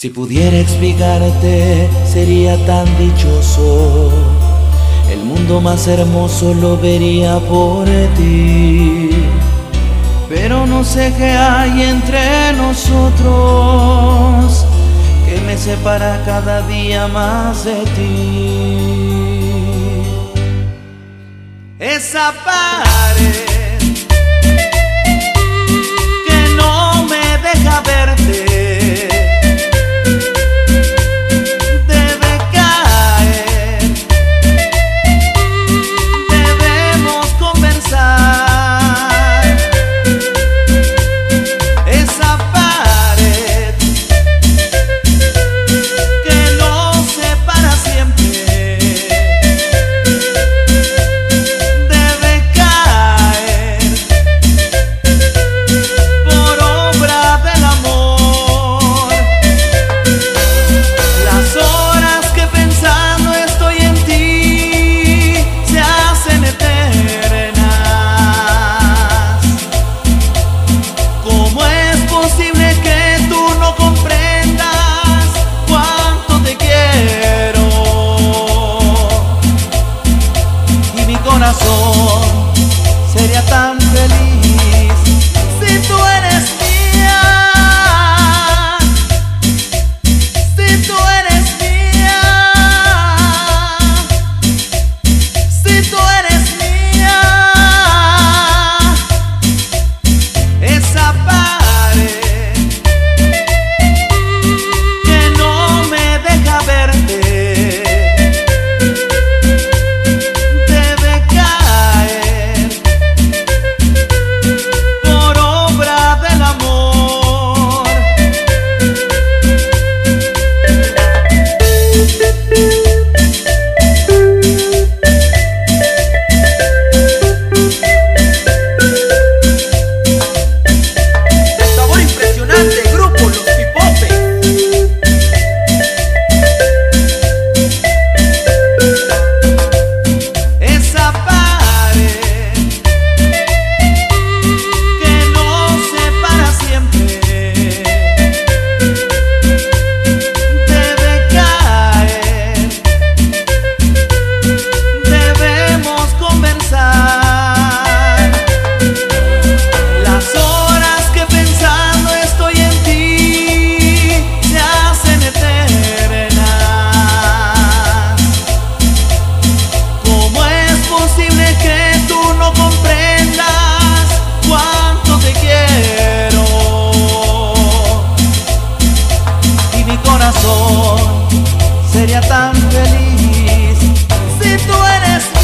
Si pudiera explicarte, sería tan dichoso. El mundo más hermoso lo vería por ti. Pero no sé qué hay entre nosotros que me separa cada día más de ti. Esa pared sería tan feliz. Si tú eres